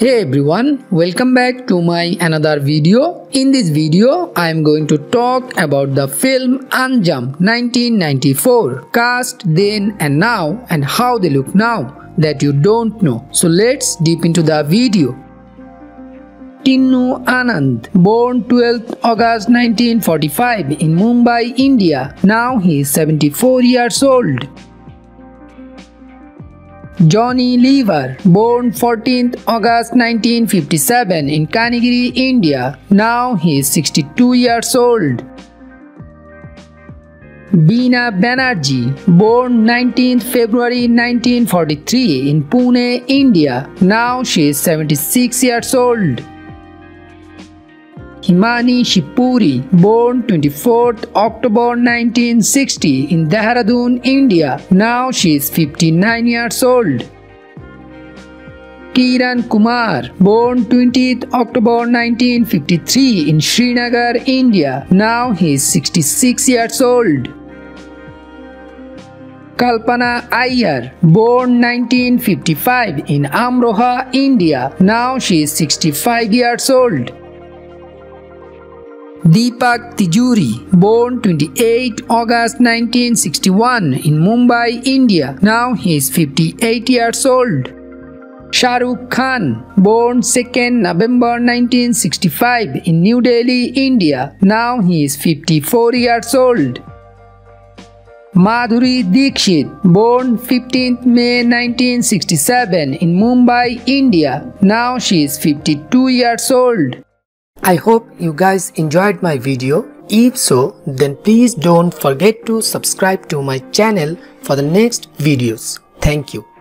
Hey everyone, welcome back to my another video. In this video, I am going to talk about the film Anjaam 1994, cast then and now and how they look now that you don't know. So let's deep into the video. Tinnu Anand, born 12th August 1945 in Mumbai, India. Now he is 74 years old. Johnny Lever, born 14th August 1957 in Kanigiri, India. Now he is 62 years old. Beena Banerjee, born 19th February 1943 in Pune, India. Now she is 76 years old. Himani Shivpuri, born 24th October 1960 in Dehradun, India. Now she is 59 years old. Kiran Kumar, born 20th October 1953 in Srinagar, India. Now he is 66 years old. Kalpana Iyer, born 1955 in Amroha, India. Now she is 65 years old. Deepak Tijori, born 28 August 1961 in Mumbai, India. Now he is 58 years old. Shah Rukh Khan, born 2nd November 1965 in New Delhi, India. Now he is 54 years old. Madhuri Dixit, born 15th May 1967 in Mumbai, India. Now she is 52 years old. I hope you guys enjoyed my video. If so, then please don't forget to subscribe to my channel for the next videos. Thank you.